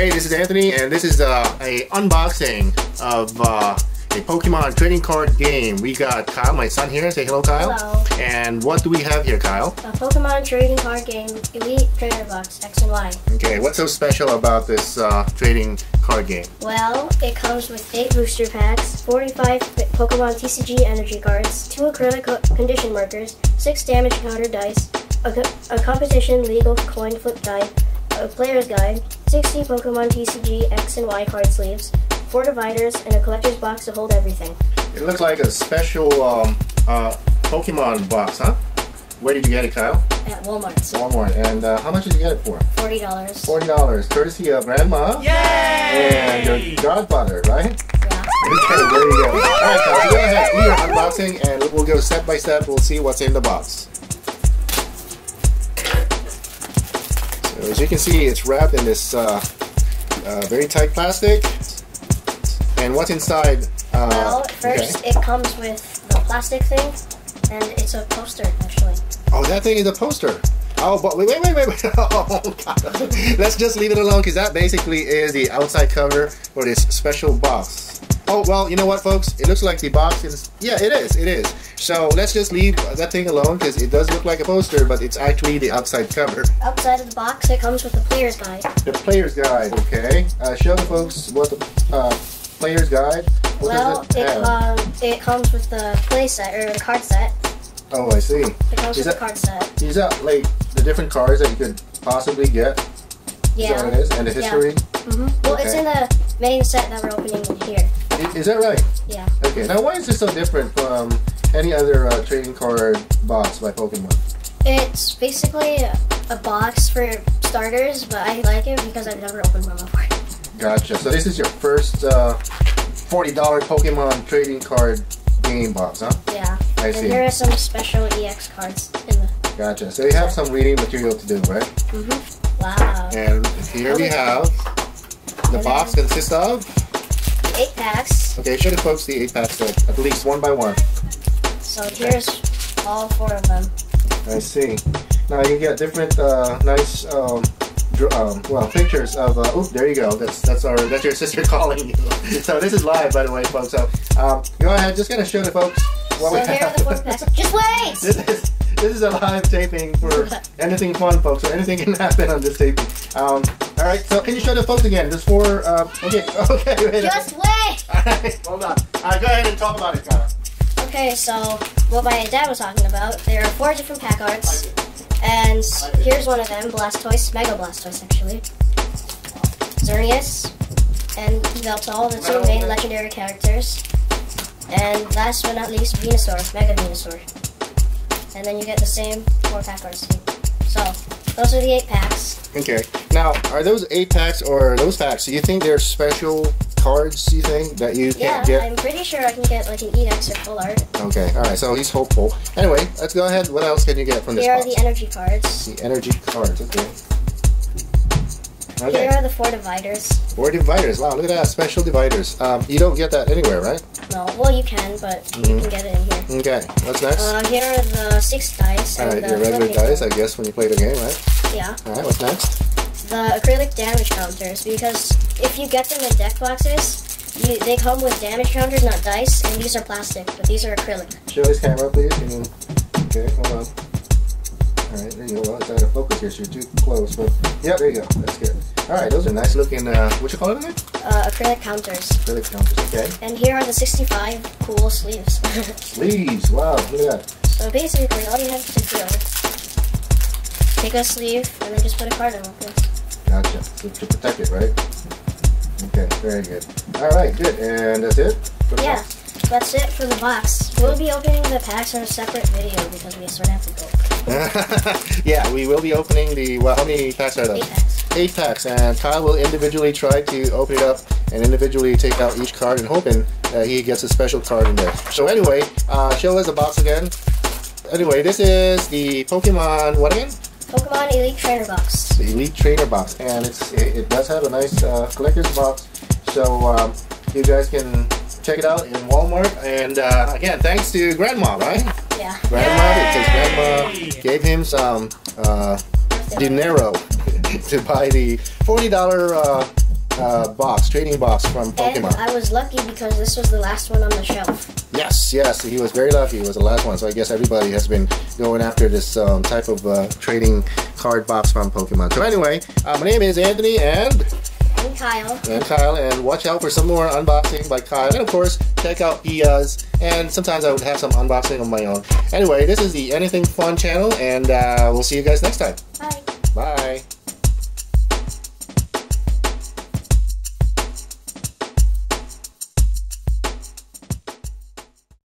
Hey, this is Anthony, and this is uh, a unboxing of uh, a Pokemon trading card game. We got Kyle, my son here. Say hello, Kyle. Hello. And what do we have here, Kyle? A Pokemon trading card game, Elite Trainer Box X and Y. Okay, what's so special about this uh, trading card game? Well, it comes with 8 booster packs, 45 Pokemon TCG energy cards, 2 acrylic co- condition markers, 6 damage counter dice, a, co- a competition legal coin flip die, a player's guide, 60 Pokemon TCG X and Y card sleeves, 4 dividers, and a collector's box to hold everything. It looks like a special um, uh, Pokemon box, huh? Where did you get it, Kyle? At Walmart. Walmart. And uh, how much did you get it for? $40. $40, courtesy of Grandma. Yay! And your godfather, right? Yeah. Okay, there you go. Alright, Kyle, go ahead, do your unboxing, and we'll go step by step. We'll see what's in the box. As you can see, it's wrapped in this uh, uh, very tight plastic. And what's inside? Uh, Well, first okay. it comes with the plastic thing, and it's a poster actually. Oh, that thing is a poster. Oh, but wait, wait, wait, wait, wait. Oh, God. Let's just leave it alone because that basically is the outside cover for this special box. Oh, well, you know what, folks? It looks like the box is, yeah, it is, it is. So let's just leave that thing alone because it does look like a poster, but it's actually the outside cover. Outside of the box, it comes with the player's guide. The player's guide, okay? Uh, show the folks what the uh, player's guide, what well, does it it, um, it comes with the play set or the card set. oh, I see. It comes Is with that- the card set. Is that like the different cards that you could possibly get? Is that Yeah. what it is? And the Yeah. history? hmm Well, it's in the main set that we're opening here. I- Is that right? Yeah. Okay, now why is this so different from any other uh, trading card box by Pokemon? It's basically a, a box for starters, but I like it because I've never opened one before. Gotcha. So this is your first uh, $40 Pokemon trading card game box, huh? Yeah. I and see. here are some special EX cards in the. Gotcha. So you have some reading material to do, right? hmm Wow. And here we have the box consists of. Eight packs. Okay, show the folks the eight packs at, at least one by one. So here's all four of them. I see. Now you get different uh, nice um, um, well pictures of. Uh, oop, there you go. That's that's our that's your sister calling you. so this is live, by the way, folks. So um, go ahead, just gonna show the folks what So we here are have. the four packs. Just wait! this is this is a live taping for anything fun, folks. So anything can happen on this taping. Um, all right. So can you show the folks again? There's four. Uh, okay. Okay. Wait Just wait! All right. Hold on. All right. Go ahead and talk about it, Kyle. Okay, so what my dad was talking about, there are four different pack arts, and here's one of them, Blastoise, Mega Blastoise actually. Xerneas, and Yveltal, the two main legendary characters. And last but not least, Venusaur, Mega Venusaur. And then you get the same four pack arts. So, those are the eight packs. Okay. Now, are those eight packs or those packs? Do you think they're special cards? do You think that you Yeah, can't get? I'm pretty sure I can get like an EX or full art. Okay. All right. So he's hopeful. Anyway, let's go ahead. What else can you get from this Here are box? the energy cards. The energy cards. Okay. Okay. Here are the four dividers. Four dividers. Wow, look at that. Special dividers. Um, you don't get that anywhere, right? No, well you can, but you Mhm. can get it in here. Okay. What's next? Uh, here are the six dice All right, your regular dice, I guess, when you play the game, right? Yeah, All right. What's next? The acrylic damage counters because if you get them in deck boxes, you, they come with damage counters, not dice, and these are plastic, but these are acrylic. Show this camera, please. Can. Okay. Hold on. All right. There you go. Well, it's out of focus here, so you're too close. But yeah, there you go. That's good. All right. Those are nice looking. Uh, what you call it again? Uh, acrylic counters. Acrylic counters. Okay. And here are the 65 cool sleeves. Sleeves. Wow. Look at that. so basically, all you have to do is take a sleeve and then just put a card in like this. Gotcha. To, to protect it, right? Okay, very good. All right, good. And that's it? Yeah, box? that's it for the box. We'll be opening the packs in a separate video because we sort of have to go. yeah, we will be opening the, well, how many packs are Eight those? packs. Eight packs, and Kyle will individually try to open it up and individually take out each card and hoping that he gets a special card in there. So anyway, uh, show us the box again. Anyway, this is the Pokemon, what again? Pokemon Elite Trainer Box. the Elite Trainer box, and it's it, it does have a nice uh, collector's box, so um, you guys can check it out in Walmart. And uh, again, thanks to Grandma, right? Yeah. Grandma, it says Grandma gave him some uh, dinero to buy the forty dollar uh, box, trading box from And Pokemon. I was lucky because this was the last one on the shelf. Yes, yes, he was very lucky. He was the last one. So I guess everybody has been going after this um, type of uh, trading card box from Pokemon. So anyway, uh, my name is Anthony and And Kyle. and Kyle, and watch out for some more unboxing by Kyle. And of course, check out Pia's. And sometimes I would have some unboxing of my own. Anyway, this is the Anything Fun channel, and uh, we'll see you guys next time. Bye. Bye.